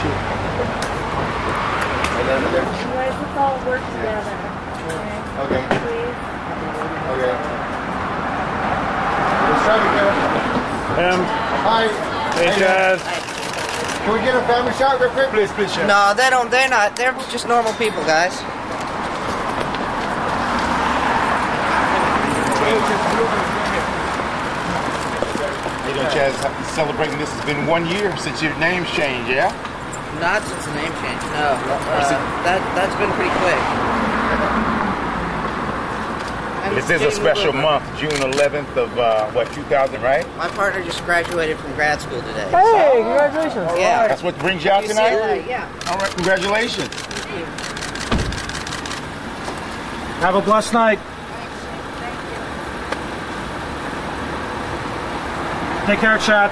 Shit. Right there? You guys, let's all work together. Okay? Okay. Please. Okay. Let's try to get a... Um, Hi. hey, Hey, Chaz. Can we get a family shot real quick? Please, please, Chef. No, they don't. They're not. They're just normal people, guys. How you doing, Chaz? Happy celebrating this. It's been one year since your name's changed, yeah? Not since the name change. No, uh, that that's been pretty quick. I'm This is a special little- month, June 11th of, uh, what, 2000, right? My partner just graduated from grad school today. Hey, congratulations. Yeah. That's what brings you out You tonight? that? Yeah. All right, congratulations. Have a blessed night. Thank you. Take care, Chad.